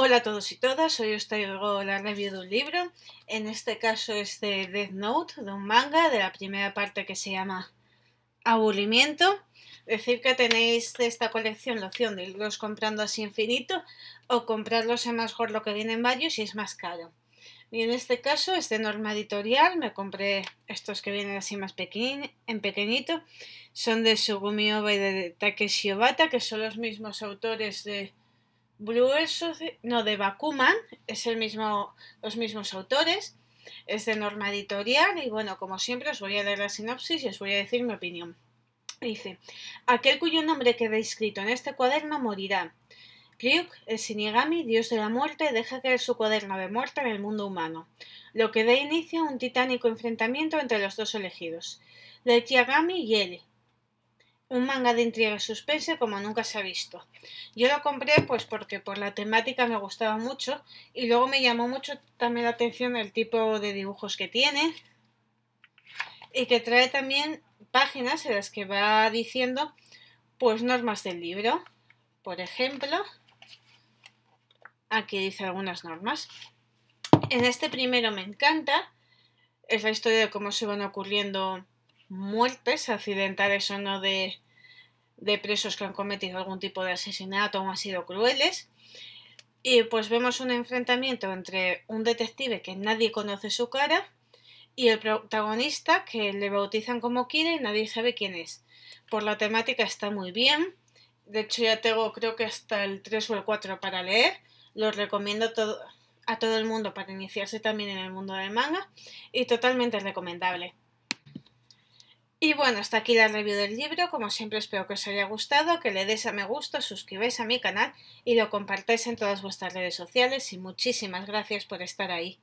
Hola a todos y todas, hoy os traigo la review de un libro, en este caso es de Death Note, de un manga, de la primera parte que se llama Aburrimiento. Decir que tenéis de esta colección la opción de irlos comprando así infinito o comprarlos en más lo que vienen varios y es más caro. Y en este caso es de norma editorial, me compré estos que vienen así más en pequeñito, son de Sugumi Oba y de Takeshi Obata, que son los mismos autores de Blue no, de Bakuman, es el mismo, los mismos autores, es de norma editorial y bueno, como siempre os voy a leer la sinopsis y os voy a decir mi opinión. Dice, aquel cuyo nombre queda escrito en este cuaderno morirá. Ryuk, el Shinigami, dios de la muerte, deja caer su cuaderno de muerte en el mundo humano, lo que da inicio a un titánico enfrentamiento entre los dos elegidos, Yagami y él, un manga de intriga y suspense como nunca se ha visto. Yo lo compré pues porque por la temática me gustaba mucho y luego me llamó mucho también la atención el tipo de dibujos que tiene y que trae también páginas en las que va diciendo pues normas del libro. Por ejemplo, aquí dice algunas normas. En este primero me encanta, es la historia de cómo se van ocurriendo muertes accidentales o no de, de presos que han cometido algún tipo de asesinato o han sido crueles. Y pues vemos un enfrentamiento entre un detective que nadie conoce su cara y el protagonista que le bautizan como quiere y nadie sabe quién es. Por la temática está muy bien. De hecho ya tengo creo que hasta el 3 o el 4 para leer. Los recomiendo a todo el mundo para iniciarse también en el mundo del manga y totalmente recomendable. Y bueno, hasta aquí la review del libro. Como siempre espero que os haya gustado, que le des a me gusta, suscribáis a mi canal y lo compartáis en todas vuestras redes sociales y muchísimas gracias por estar ahí.